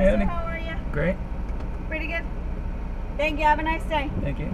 Hey, honey. how are you? Great. Pretty good. Thank you. Have a nice day. Thank you.